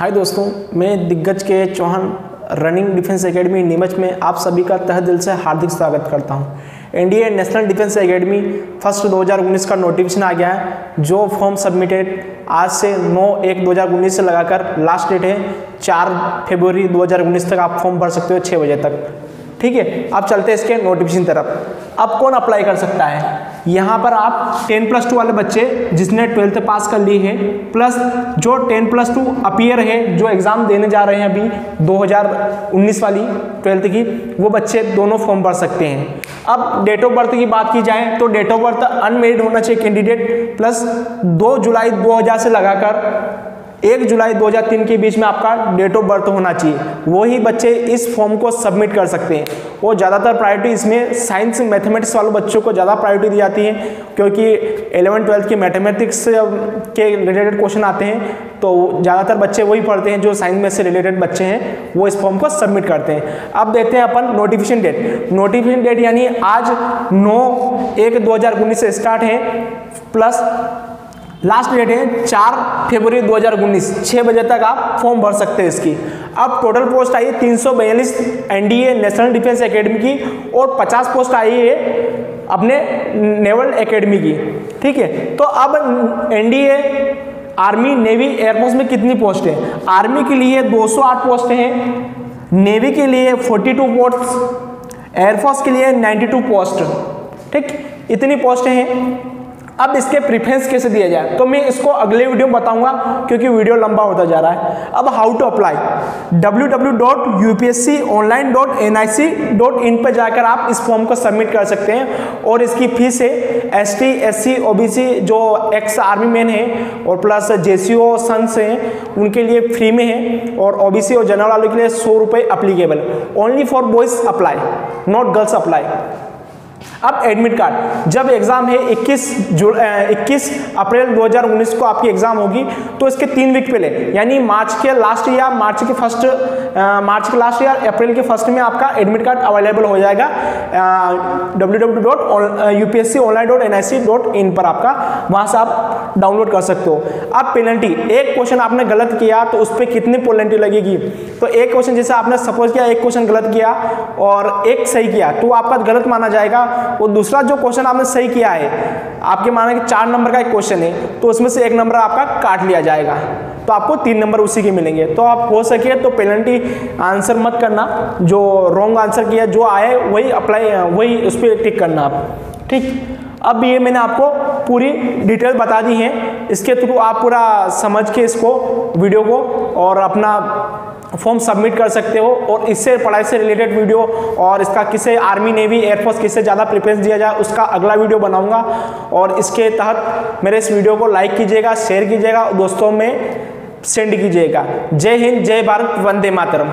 हाय दोस्तों, मैं दिग्गज के Chauhan running defence academy Neemuch में आप सभी का तह दिल से हार्दिक स्वागत करता हूँ। NDA national defence academy first 2019 का नोटिफिकेशन आ गया है, जो फॉर्म सबमिटेड आज से 9 एक 2019 से लगाकर लास्ट डेट है 4 फरवरी 2019 तक आप फॉर्म भर सकते हो 6 बजे तक। ठीक है, अब चलते हैं इसके नोटिफिकेशन तरफ़। अब कौन अप्लाई कर सकता है? यहाँ पर आप टेन प्लस टू वाले बच्चे जिसने ट्वेल्थ पास कर ली है, प्लस जो टेन प्लस टू अपियर है, जो एग्ज़ाम देने जा रहे हैं अभी 2019 वाली, ट्वेल्थ की, वो बच्चे दोनों फॉर्म भर सकते हैं। अब डेट ऑफ़ बर्थ की बात की जाए तो डेट ऑफ़ बर्थ अनमेरिड होना चाहिए कैंडिडेट, प्लस 2 जुलाई 2000 से लगाकर एक जुलाई 2003 के बीच में आपका डेट ऑफ़ बर्थ होना चाहिए। वही बच्चे इस फॉर्म को सबमिट कर सकते हैं। वो ज़्यादातर प्रायोरिटी इसमें साइंस मैथमेटिक्स वाले बच्चों को ज़्यादा प्रायोरिटी दी जाती है, क्योंकि एलेवन ट्वेल्थ के मैथमेटिक्स के रिलेटेड क्वेश्चन आते हैं तो ज़्यादातर बच्चे वही पढ़ते हैं जो साइंस में से रिलेटेड बच्चे हैं, वो इस फॉर्म को सबमिट करते हैं। अब देखते हैं अपन नोटिफिकेशन डेट नोटिफिकेशन डेट यानी आज नौ एक दो से स्टार्ट है प्लस लास्ट डेट है चार फरवरी 2019 छः बजे तक आप फॉर्म भर सकते हैं इसकी। अब टोटल पोस्ट आई है तीन सौ बयालीस एनडीए नेशनल डिफेंस एकेडमी की और 50 पोस्ट आई है अपने नेवल एकेडमी की। ठीक है? तो अब एनडीए आर्मी नेवी एयरफोर्स में कितनी पोस्ट है? आर्मी के लिए 208 पोस्ट हैं। नेवी के लिए 42 पोस्ट एयरफोर्स के लिए 92 पोस्ट ठीक? इतनी पोस्ट हैं। अब इसके प्रिफ्रेंस कैसे दिया जाए? तो मैं इसको अगले वीडियो में बताऊँगा, क्योंकि वीडियो लंबा होता जा रहा है। अब हाउ टू अप्लाई www.upsc.online.nic.in पर जाकर आप इस फॉर्म को सबमिट कर सकते हैं, और इसकी फ़ीस है S T S C O B C जो एक्स आर्मी मैन है, और प्लस जे सी ओ सन्स हैं, उनके लिए फ्री में है, और ओ बी सी और जनरल वालों के लिए सौ रुपये applicable only for boys apply not girls apply अब एडमिट कार्ड जब एग्ज़ाम है 21 जु 21 अप्रैल 2019 को आपकी एग्ज़ाम होगी तो इसके तीन वीक पहले, यानी मार्च के लास्ट या मार्च के फ़र्स्ट मार्च के लास्ट या अप्रैल के फ़र्स्ट में आपका एडमिट कार्ड अवेलेबल हो जाएगा। W W dot U P S C online dot N I C dot in पर आपका। वहाँ से आप डाउनलोड कर सकते हो। अब पेनल्टी एक क्वेश्चन आपने गलत किया तो उस पर कितनी पेनल्टी लगेगी? तो एक क्वेश्चन जैसे आपने सपोज़ किया, एक क्वेश्चन गलत किया और एक सही किया तो आपका गलत माना जाएगा। वो दूसरा जो क्वेश्चन आपने सही किया है, आपके माना कि चार नंबर का एक क्वेश्चन है तो उसमें से एक नंबर आपका काट लिया जाएगा। तो आपको तीन नंबर उसी के मिलेंगे। तो आप हो सके तो पेनल्टी आंसर मत करना। जो रॉन्ग आंसर किया, जो आए वही अप्लाई वही उस पर टिक करना आप। ठीक? अब ये मैंने आपको पूरी डिटेल बता दी है। इसके थ्रू आप पूरा समझ के इसको, वीडियो को और अपना फॉर्म सबमिट कर सकते हो और इससे पढ़ाई से रिलेटेड वीडियो और इसका किसे आर्मी, नेवी एयरफोर्स किससे ज़्यादा प्रिफरेंस दिया जाए, उसका अगला वीडियो बनाऊँगा। और इसके तहत मेरे इस वीडियो को लाइक कीजिएगा, शेयर कीजिएगा दोस्तों में सेंड कीजिएगा। जय हिंद, जय भारत, वंदे मातरम।